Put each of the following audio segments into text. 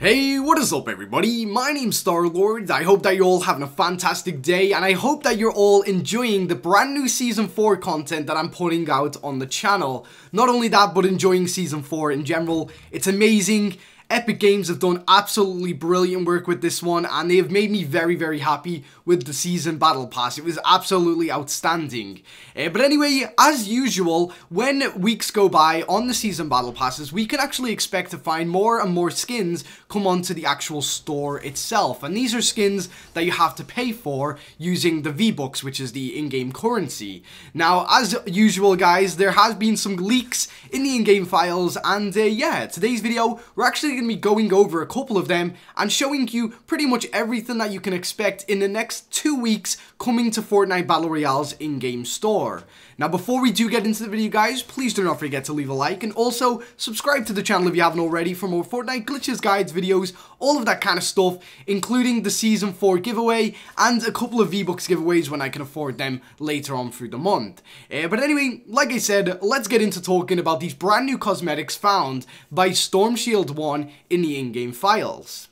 Hey, what is up everybody? My name's Star-Lord, I hope that you're all having a fantastic day, and I hope that you're all enjoying the brand new Season 4 content that I'm putting out on the channel. Not only that, but enjoying Season 4 in general. It's amazing, Epic Games have done absolutely brilliant work with this one and they have made me very very happy with the season battle pass. It was absolutely outstanding. Uh, but anyway, as usual, when weeks go by on the season battle passes, we can actually expect to find more and more skins come onto the actual store itself. And these are skins that you have to pay for using the V-Bucks, which is the in-game currency. Now, as usual guys, there has been some leaks in the in-game files and uh, yeah, today's video, we're actually going to be going over a couple of them and showing you pretty much everything that you can expect in the next two weeks coming to Fortnite Battle Royale's in-game store. Now before we do get into the video guys, please do not forget to leave a like and also subscribe to the channel if you haven't already for more Fortnite glitches, guides, videos, all of that kind of stuff, including the Season 4 giveaway and a couple of V-Bucks giveaways when I can afford them later on through the month. Uh, but anyway, like I said, let's get into talking about these brand new cosmetics found by Storm Shield 1 in the in-game files.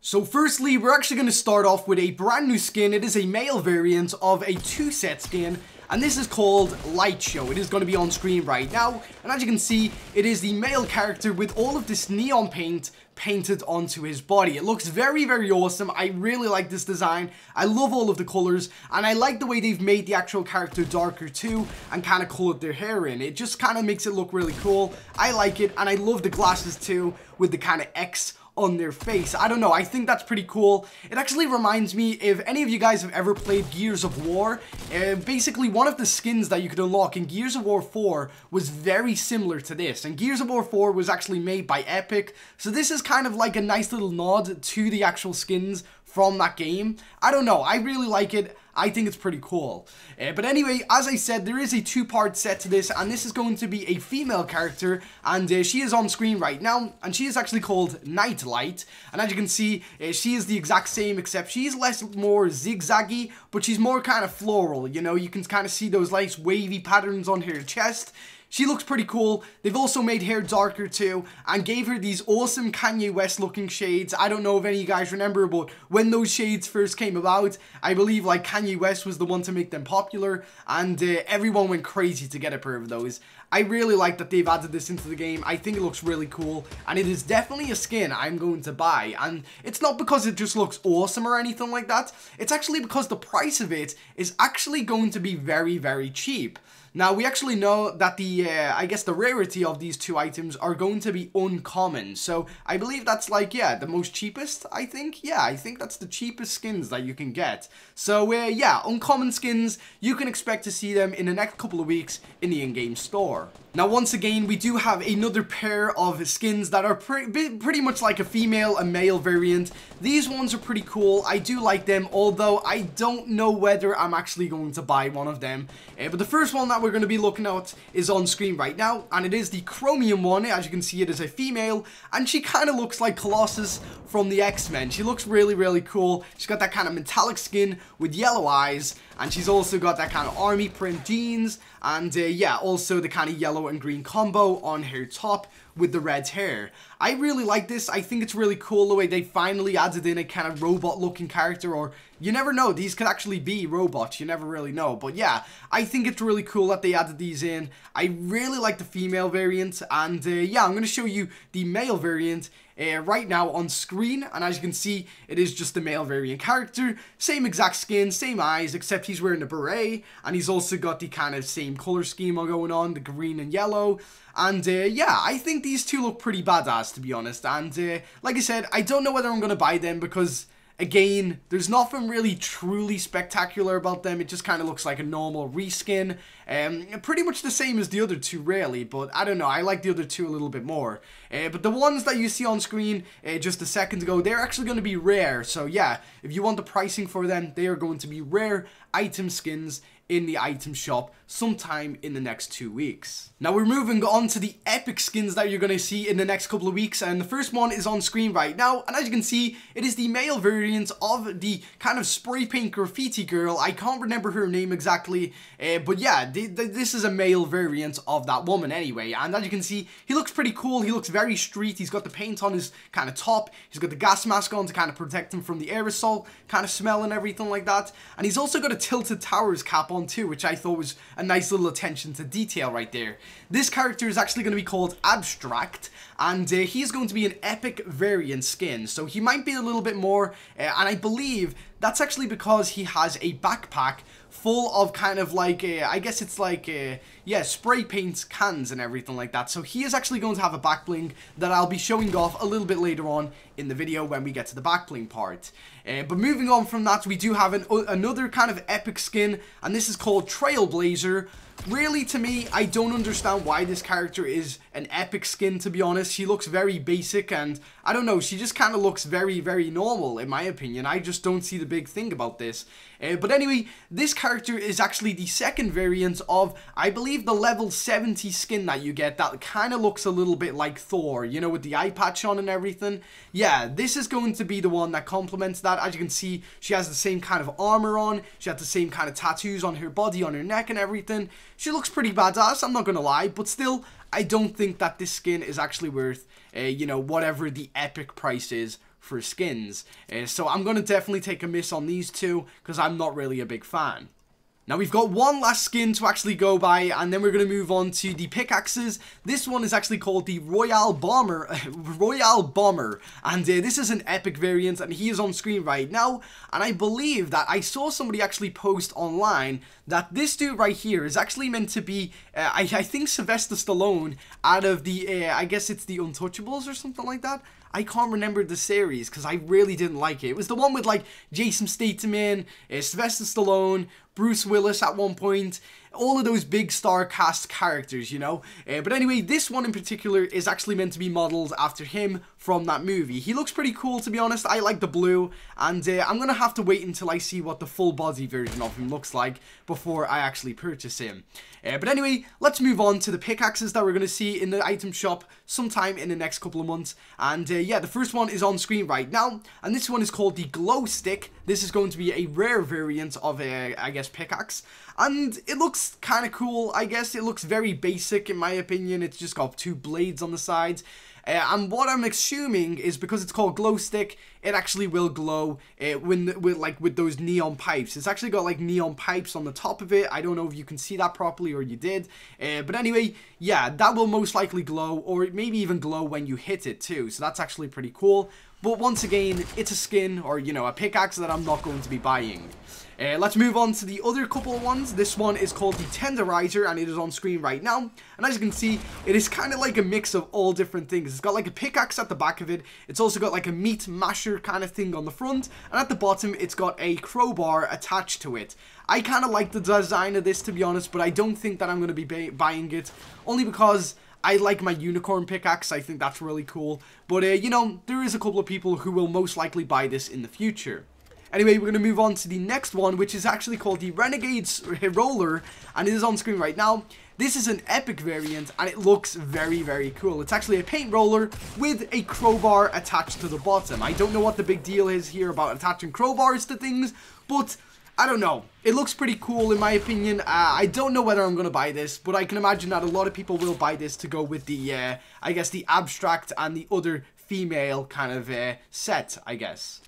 So firstly, we're actually going to start off with a brand new skin. It is a male variant of a two-set skin and this is called Light Show. It is going to be on screen right now, and as you can see, it is the male character with all of this neon paint painted onto his body. It looks very, very awesome. I really like this design. I love all of the colors, and I like the way they've made the actual character darker too, and kind of colored their hair in. It just kind of makes it look really cool. I like it, and I love the glasses too, with the kind of X on their face. I don't know, I think that's pretty cool. It actually reminds me, if any of you guys have ever played Gears of War, uh, basically one of the skins that you could unlock in Gears of War 4 was very similar to this. And Gears of War 4 was actually made by Epic, so this is kind of like a nice little nod to the actual skins from that game. I don't know, I really like it. I think it's pretty cool. Uh, but anyway, as I said, there is a two-part set to this, and this is going to be a female character, and uh, she is on screen right now, and she is actually called Nite Lite, and as you can see, uh, she is the exact same, except she's less more zigzaggy, but she's more kind of floral, you know, you can kind of see those nice wavy patterns on her chest, she looks pretty cool. They've also made hair darker too and gave her these awesome Kanye West looking shades. I don't know if any of you guys remember, but when those shades first came about, I believe like Kanye West was the one to make them popular and uh, everyone went crazy to get a pair of those. I really like that they've added this into the game. I think it looks really cool and it is definitely a skin I'm going to buy and it's not because it just looks awesome or anything like that. It's actually because the price of it is actually going to be very, very cheap. Now, we actually know that the, uh, I guess the rarity of these two items are going to be uncommon. So, I believe that's like, yeah, the most cheapest, I think. Yeah, I think that's the cheapest skins that you can get. So, uh, yeah, uncommon skins, you can expect to see them in the next couple of weeks in the in-game store. Now, once again, we do have another pair of skins that are pre pretty much like a female and male variant. These ones are pretty cool. I do like them, although I don't know whether I'm actually going to buy one of them. Uh, but the first one that we're going to be looking at is on screen right now, and it is the Chromium one. As you can see, it is a female, and she kind of looks like Colossus from the X-Men. She looks really, really cool. She's got that kind of metallic skin with yellow eyes, and she's also got that kind of army print jeans, and uh, yeah, also the kind of yellow and green combo on her top with the red hair. I really like this. I think it's really cool the way they finally added in a kind of robot looking character or you never know. These could actually be robots. You never really know. But yeah, I think it's really cool that they added these in. I really like the female variant. And uh, yeah, I'm going to show you the male variant uh, right now on screen. And as you can see, it is just the male variant character. Same exact skin, same eyes, except he's wearing a beret. And he's also got the kind of same color scheme going on, the green and yellow. And uh, yeah, I think these two look pretty badass, to be honest. And uh, like I said, I don't know whether I'm going to buy them because Again, there's nothing really truly spectacular about them. It just kind of looks like a normal reskin. Um, pretty much the same as the other two, really. But I don't know. I like the other two a little bit more. Uh, but the ones that you see on screen uh, just a second ago, they're actually going to be rare. So yeah, if you want the pricing for them, they are going to be rare item skins in the item shop sometime in the next two weeks. Now we're moving on to the epic skins that you're to see in the next couple of weeks and the first one is on screen right now and as you can see it is the male variant of the kind of spray paint graffiti girl. I can't remember her name exactly uh, but yeah this is a male variant of that woman anyway and as you can see he looks pretty cool. He looks very street. He's got the paint on his kind of top. He's got the gas mask on to kind of protect him from the aerosol kind of smell and everything like that and he's also got a tilted towers cap on too which I thought was a nice little attention to detail right there. This character is actually going to be called Abstrakt, and uh, he's going to be an epic variant skin, so he might be a little bit more, uh, and I believe that's actually because he has a backpack full of kind of like, uh, I guess it's like, uh, yeah, spray paint cans and everything like that. So he is actually going to have a back bling that I'll be showing off a little bit later on in the video when we get to the back bling part. Uh, but moving on from that, we do have an, another kind of epic skin, and this is called Trailblazer. Really, to me, I don't understand why this character is an epic skin, to be honest. She looks very basic, and I don't know, she just kind of looks very, very normal, in my opinion. I just don't see the big thing about this. Uh, but anyway, this character is actually the second variant of, I believe, the level 70 skin that you get that kind of looks a little bit like Thor, you know, with the eye patch on and everything. Yeah, this is going to be the one that complements that. As you can see, she has the same kind of armor on, she has the same kind of tattoos on her body, on her neck and everything. She looks pretty badass, I'm not gonna lie, but still, I don't think that this skin is actually worth, uh, you know, whatever the epic price is for skins. Uh, so I'm gonna definitely take a miss on these two, because I'm not really a big fan. Now we've got one last skin to actually go by and then we're going to move on to the pickaxes. This one is actually called the Royal Bomber, Royale Bomber and uh, this is an epic variant and he is on screen right now and I believe that I saw somebody actually post online that this dude right here is actually meant to be, uh, I, I think Sylvester Stallone out of the, uh, I guess it's the Untouchables or something like that. I can't remember the series because I really didn't like it. It was the one with like Jason Statham in, uh, Sylvester Stallone, Bruce Willis at one point, all of those big star cast characters, you know. Uh, but anyway, this one in particular is actually meant to be modeled after him from that movie. He looks pretty cool, to be honest. I like the blue, and uh, I'm gonna have to wait until I see what the full body version of him looks like before I actually purchase him. Uh, but anyway, let's move on to the pickaxes that we're gonna see in the item shop sometime in the next couple of months. And uh, yeah, the first one is on screen right now, and this one is called the Glow Stick. This is going to be a rare variant of a, I guess, pickaxe, and it looks kind of cool, I guess. It looks very basic, in my opinion. It's just got two blades on the sides. Uh, and what I'm assuming is because it's called glow stick, it actually will glow uh, when with like with those neon pipes. It's actually got like neon pipes on the top of it. I don't know if you can see that properly or you did. Uh, but anyway, yeah, that will most likely glow or maybe even glow when you hit it too. So that's actually pretty cool. But once again, it's a skin or, you know, a pickaxe that I'm not going to be buying. Uh, let's move on to the other couple of ones. This one is called the Tenderizer and it is on screen right now. And as you can see, it is kind of like a mix of all different things. It's got like a pickaxe at the back of it. It's also got like a meat masher kind of thing on the front. And at the bottom, it's got a crowbar attached to it. I kind of like the design of this to be honest, but I don't think that I'm going to be buying it. Only because I like my unicorn pickaxe. I think that's really cool. But, uh, you know, there is a couple of people who will most likely buy this in the future. Anyway, we're going to move on to the next one, which is actually called the Renegades Roller, and it is on screen right now. This is an epic variant, and it looks very, very cool. It's actually a paint roller with a crowbar attached to the bottom. I don't know what the big deal is here about attaching crowbars to things, but I don't know. It looks pretty cool in my opinion. Uh, I don't know whether I'm going to buy this, but I can imagine that a lot of people will buy this to go with the, uh, I guess, the Abstrakt and the other female kind of uh, set, I guess.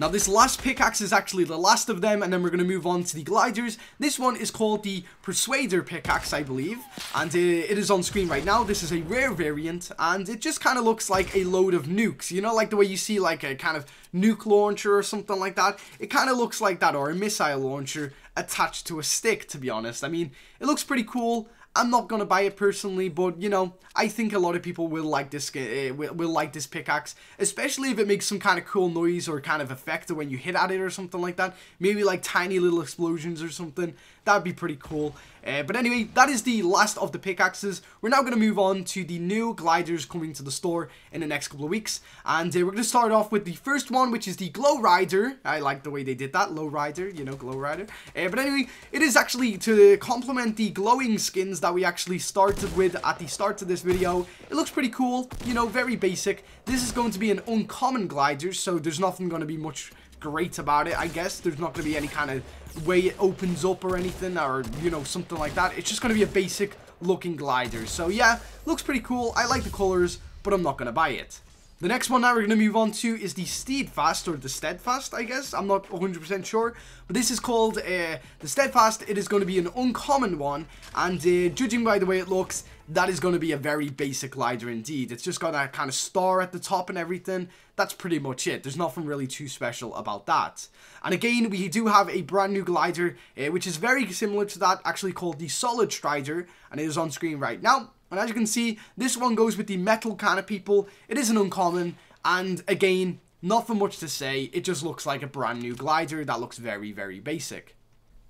Now this last pickaxe is actually the last of them and then we're going to move on to the gliders. This one is called the Persuader pickaxe I believe and it is on screen right now. This is a rare variant and it just kind of looks like a load of nukes. You know like the way you see like a kind of nuke launcher or something like that. It kind of looks like that or a missile launcher attached to a stick to be honest. I mean it looks pretty cool. I'm not gonna buy it personally, but you know, I think a lot of people will like this uh, will, will like this pickaxe, especially if it makes some kind of cool noise or kind of effect when you hit at it or something like that. Maybe like tiny little explosions or something. That'd be pretty cool. Uh, but anyway, that is the last of the pickaxes. We're now to move on to the new gliders coming to the store in the next couple of weeks. And uh, we're to start off with the first one, which is the Glow Rider. I like the way they did that. Low Rider, you know, Glow Rider. But anyway, it is actually to complement the glowing skins that we actually started with at the start of this video. It looks pretty cool, you know, very basic. This is going to be an uncommon glider, so there's nothing going to be much great about it, I guess. There's not going to be any kind of way it opens up or anything, or, you know, something like that. It's just going to be a basic looking glider. So, yeah, looks pretty cool. I like the colors, but I'm not going to buy it. The next one that we're going to move on to is the Steadfast, or the Steadfast, I guess. I'm not 100% sure. But this is called uh, the Steadfast. It is going to be an uncommon one. And uh, judging by the way it looks, that is going to be a very basic glider indeed. It's just got a kind of star at the top and everything. That's pretty much it. There's nothing really too special about that. And again, we do have a brand new glider, uh, which is very similar to that, actually called the Solid Strider. And it is on screen right now. And as you can see, this one goes with the metal kind of people. It is an uncommon, and again, nothing much to say. It just looks like a brand new glider that looks very, very basic.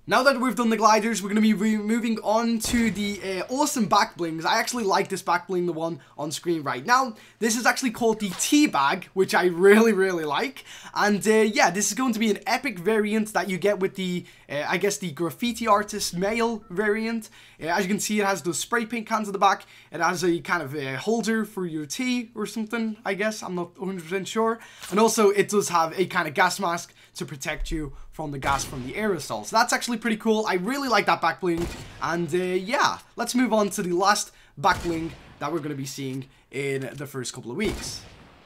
Now that we've done the gliders, we're going to be moving on to the uh, awesome back blings. I actually like this back bling, the one on screen right now. This is actually called the tea bag, which I really, really like. And uh, yeah, this is going to be an epic variant that you get with the, uh, I guess, the graffiti artist male variant. Uh, as you can see, it has those spray paint cans at the back. It has a kind of a holder for your tea or something, I guess. I'm not 100% sure. And also, it does have a kind of gas mask to protect you from the gas from the aerosol. So that's actually pretty cool. I really like that back bling. And uh, yeah, let's move on to the last back bling that we're going to be seeing in the first couple of weeks.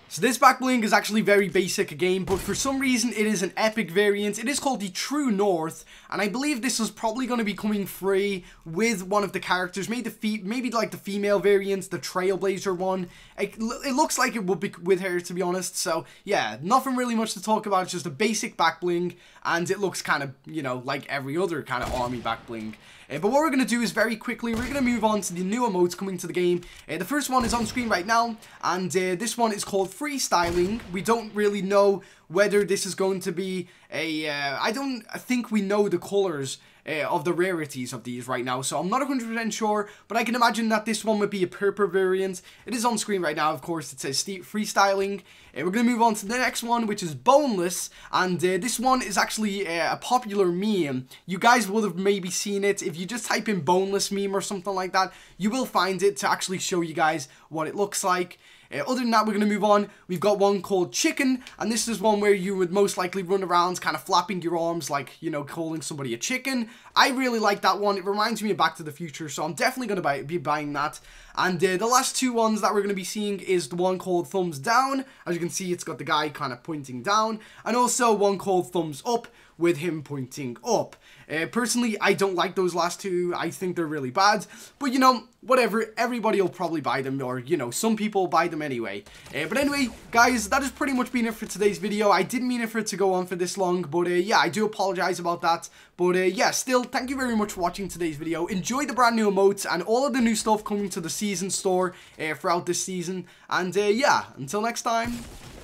So this back bling is actually very basic again, but for some reason it is an epic variant. It is called the True North, and I believe this is probably going to be coming free with one of the characters. Maybe the maybe like the female variant, the Trailblazer one. It, it looks like it will be with her, to be honest. So yeah, nothing really much to talk about. It's just a basic back bling, and it looks kind of, you know, like every other kind of army back bling. Uh, but what we're going to do is very quickly, we're going to move on to the new emotes coming to the game. Uh, the first one is on screen right now, and uh, this one is called Freestyling. We don't really know whether this is going to be a. Uh, I don't think we know the colors uh, of the rarities of these right now, so I'm not 100% sure, but I can imagine that this one would be a purple variant. It is on screen right now, of course, it says freestyling. Uh, we're going to move on to the next one, which is boneless, and uh, this one is actually uh, a popular meme. You guys would have maybe seen it. If you just type in boneless meme or something like that, you will find it to actually show you guys what it looks like. Uh, other than that, we're going to move on. We've got one called Chicken, and this is one where you would most likely run around kind of flapping your arms like, you know, calling somebody a chicken. I really like that one. It reminds me of Back to the Future, so I'm definitely going to buy, be buying that. And uh, the last two ones that we're going to be seeing is the one called Thumbs Down. As you can see, it's got the guy kind of pointing down. And also one called Thumbs Up, with him pointing up. Uh, personally, I don't like those last two. I think they're really bad. But, you know, whatever. Everybody will probably buy them. Or, you know, some people buy them anyway. Uh, but anyway, guys, that has pretty much been it for today's video. I didn't mean it for it to go on for this long. But, uh, yeah, I do apologize about that. But, uh, yeah, still, thank you very much for watching today's video. Enjoy the brand new emotes and all of the new stuff coming to the season store uh, throughout this season. And, uh, yeah, until next time,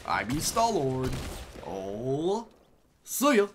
I be Star-Lord. Oh, see ya.